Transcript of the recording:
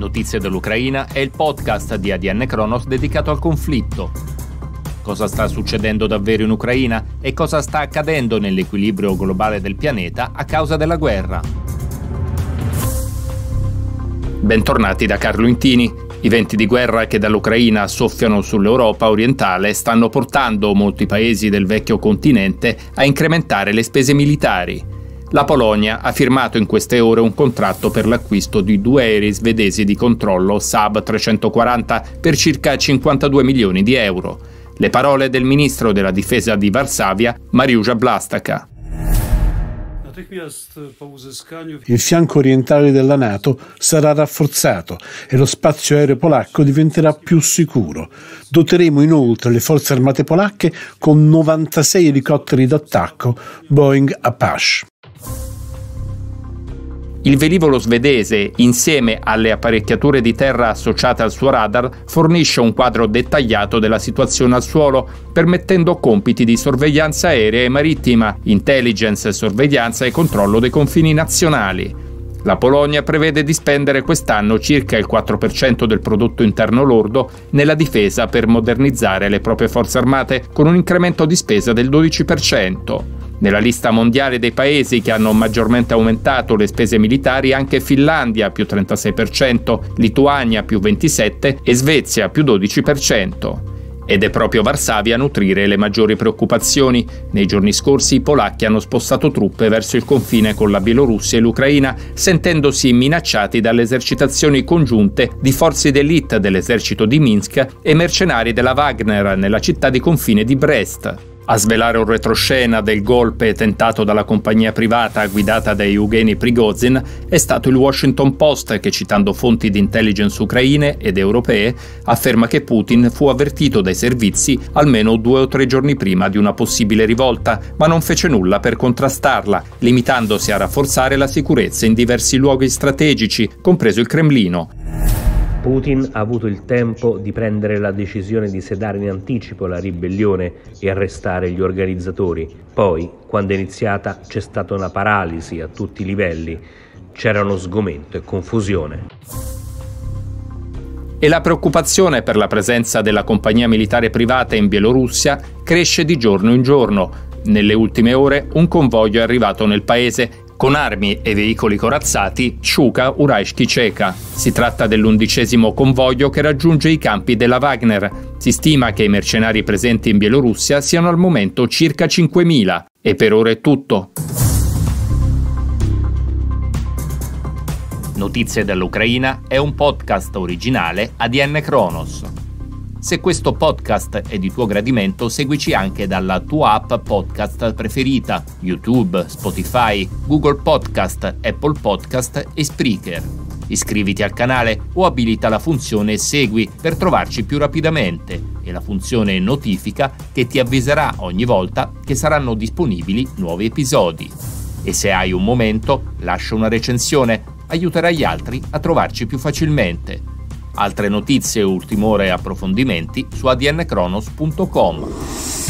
Notizie dell'Ucraina è il podcast di ADN Kronos dedicato al conflitto. Cosa sta succedendo davvero in Ucraina e cosa sta accadendo nell'equilibrio globale del pianeta a causa della guerra? Bentornati da Carlo Intini. I venti di guerra che dall'Ucraina soffiano sull'Europa orientale stanno portando molti paesi del vecchio continente a incrementare le spese militari. La Polonia ha firmato in queste ore un contratto per l'acquisto di due aerei svedesi di controllo Saab 340 per circa 52 milioni di euro. Le parole del ministro della difesa di Varsavia, Mariusz Blastaka. Il fianco orientale della Nato sarà rafforzato e lo spazio aereo polacco diventerà più sicuro. Doteremo inoltre le forze armate polacche con 96 elicotteri d'attacco Boeing Apache. Il velivolo svedese, insieme alle apparecchiature di terra associate al suo radar, fornisce un quadro dettagliato della situazione al suolo, permettendo compiti di sorveglianza aerea e marittima, intelligence, sorveglianza e controllo dei confini nazionali. La Polonia prevede di spendere quest'anno circa il 4% del prodotto interno lordo nella difesa per modernizzare le proprie forze armate con un incremento di spesa del 12%. Nella lista mondiale dei paesi che hanno maggiormente aumentato le spese militari anche Finlandia più 36%, Lituania più 27% e Svezia più 12%. Ed è proprio Varsavia a nutrire le maggiori preoccupazioni. Nei giorni scorsi i polacchi hanno spostato truppe verso il confine con la Bielorussia e l'Ucraina, sentendosi minacciati dalle esercitazioni congiunte di forze d'élite dell'esercito di Minsk e mercenari della Wagner nella città di confine di Brest. A svelare un retroscena del golpe tentato dalla compagnia privata guidata da Evgeny Prigozhin è stato il Washington Post che, citando fonti di intelligence ucraine ed europee, afferma che Putin fu avvertito dai servizi almeno due o tre giorni prima di una possibile rivolta, ma non fece nulla per contrastarla, limitandosi a rafforzare la sicurezza in diversi luoghi strategici, compreso il Cremlino. Putin ha avuto il tempo di prendere la decisione di sedare in anticipo la ribellione e arrestare gli organizzatori. Poi, quando è iniziata, c'è stata una paralisi a tutti i livelli. C'erano sgomento e confusione. E la preoccupazione per la presenza della compagnia militare privata in Bielorussia cresce di giorno in giorno. Nelle ultime ore un convoglio è arrivato nel paese con armi e veicoli corazzati Shuka Urajski Ceca. Si tratta dell'undicesimo convoglio che raggiunge i campi della Wagner. Si stima che i mercenari presenti in Bielorussia siano al momento circa 5.000. E per ora è tutto. Notizie dall'Ucraina è un podcast originale ADN Kronos. Se questo podcast è di tuo gradimento, seguici anche dalla tua app podcast preferita, YouTube, Spotify, Google Podcast, Apple Podcast e Spreaker. Iscriviti al canale o abilita la funzione Segui per trovarci più rapidamente e la funzione Notifica che ti avviserà ogni volta che saranno disponibili nuovi episodi. E se hai un momento, lascia una recensione, aiuterà gli altri a trovarci più facilmente. Altre notizie, ultime ore e approfondimenti su adnkronos.com.